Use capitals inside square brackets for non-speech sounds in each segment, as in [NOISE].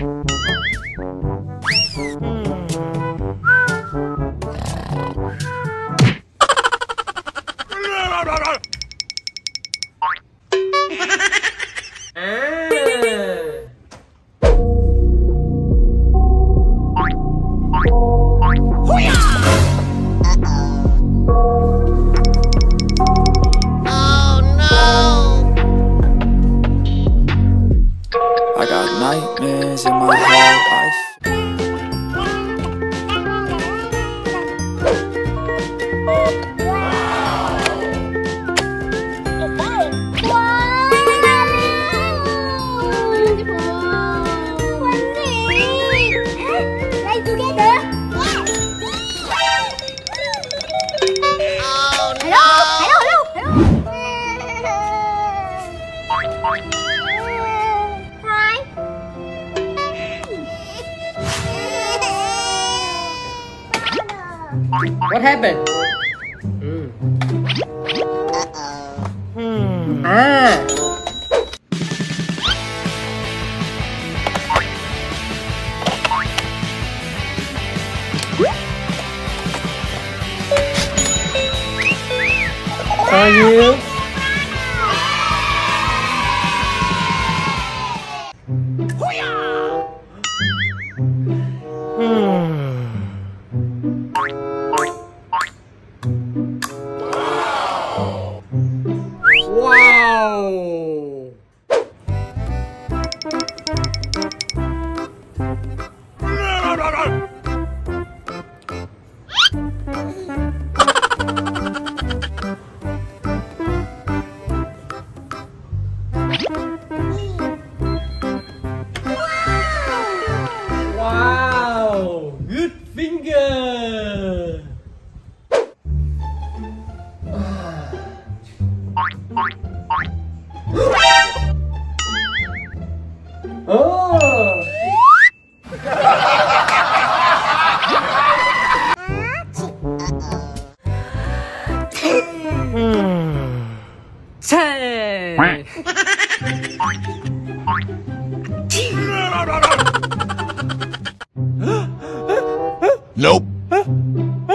I in my head. I What happened? mm. hmm. à Are you? Wow! Good finger! Ah. [GASPS] Oh! Nope.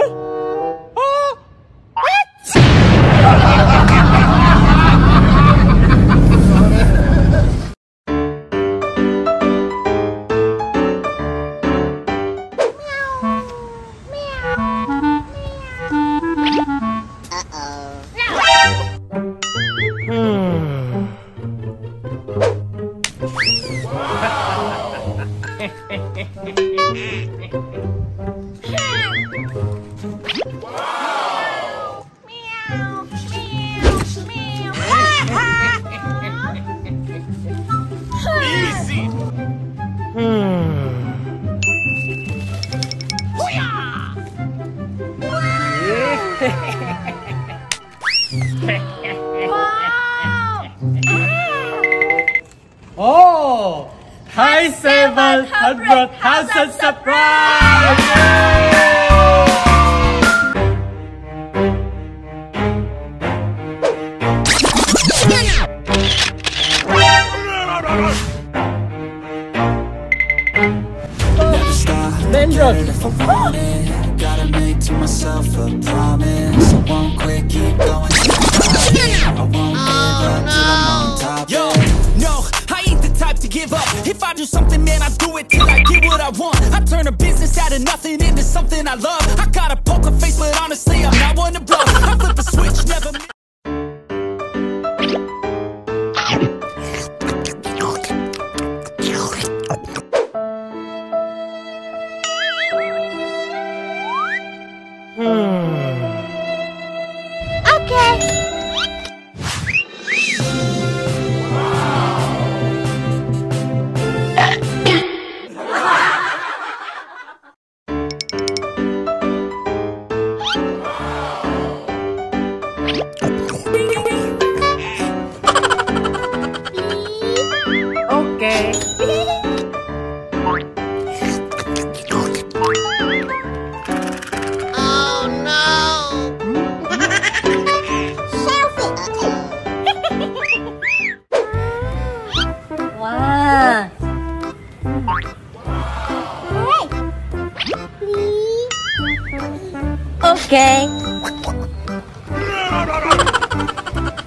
[LAUGHS] Ah! Oh! High seven hundred thousand surprise! Out of nothing into something I love. I got a poker face, but honestly, I'm not one to bluff.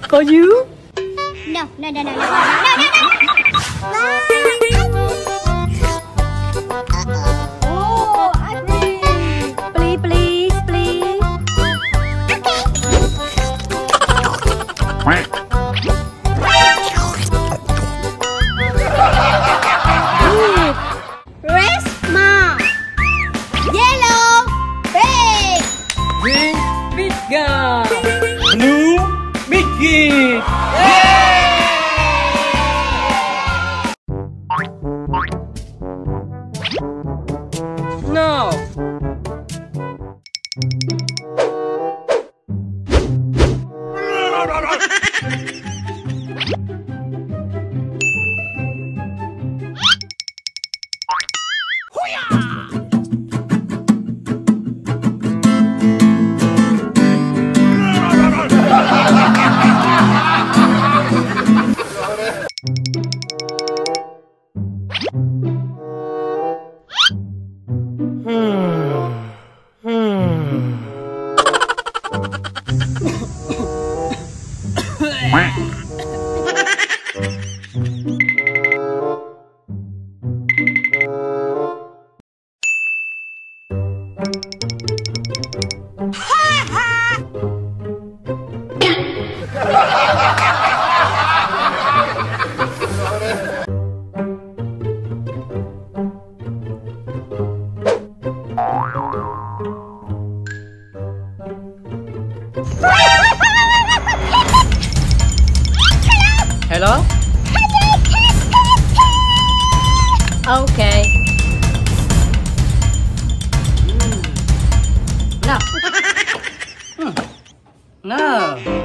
for you. No, no, no, no, no, no, no, no. no. King! Yeah! No! [LAUGHS] Okay. Hmm. No. [LAUGHS] Hmm. No.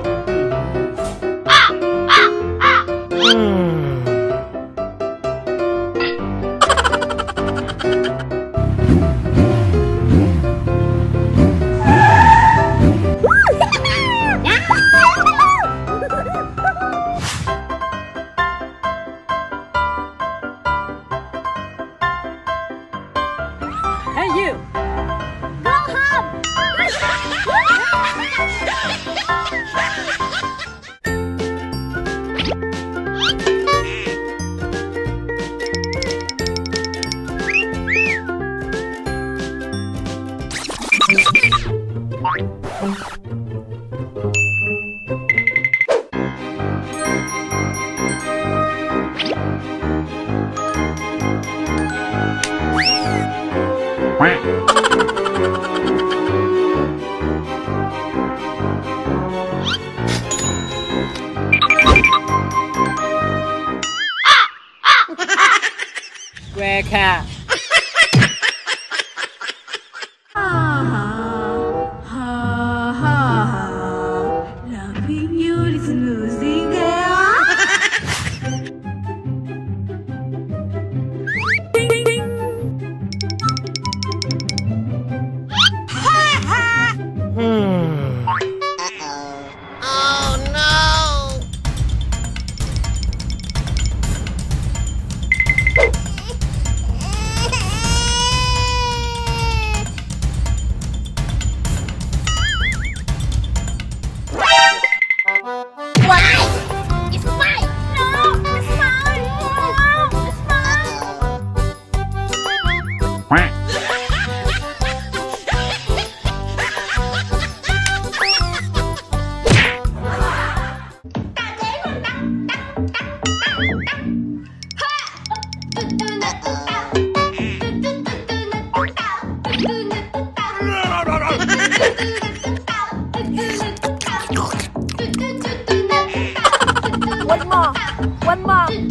bông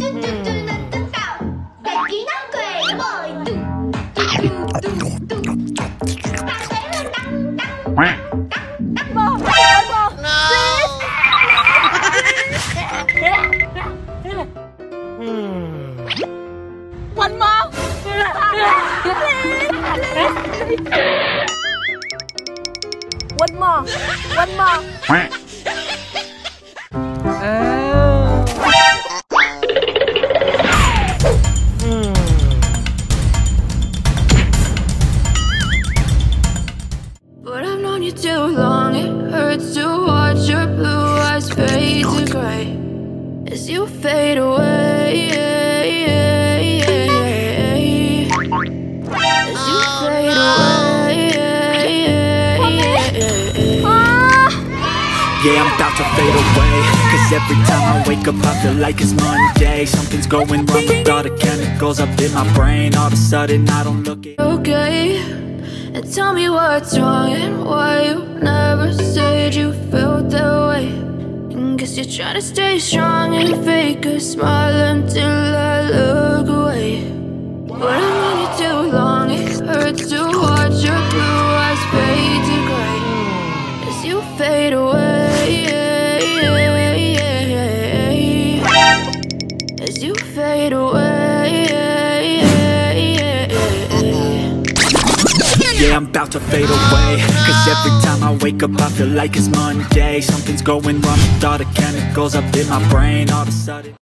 bông Bạn ký năm quề bởi Bạn sẽ hơn tăng tăng Yeah, I'm about to fade away. Cause every time I wake up I feel like it's Monday. Something's going wrong with all the chemicals up in my brain. All of a sudden I don't look okay And tell me what's wrong and why you never said you felt that way. And Guess you're trying to stay strong and fake a smile until I look away. But I've known you too long, it hurts to watch your blue eyes fade to gray. As you fade away Yeah, I'm about to fade away. Cause every time I wake up I feel like it's Monday. Something's going wrong. With all the chemicals up in my brain. All of a sudden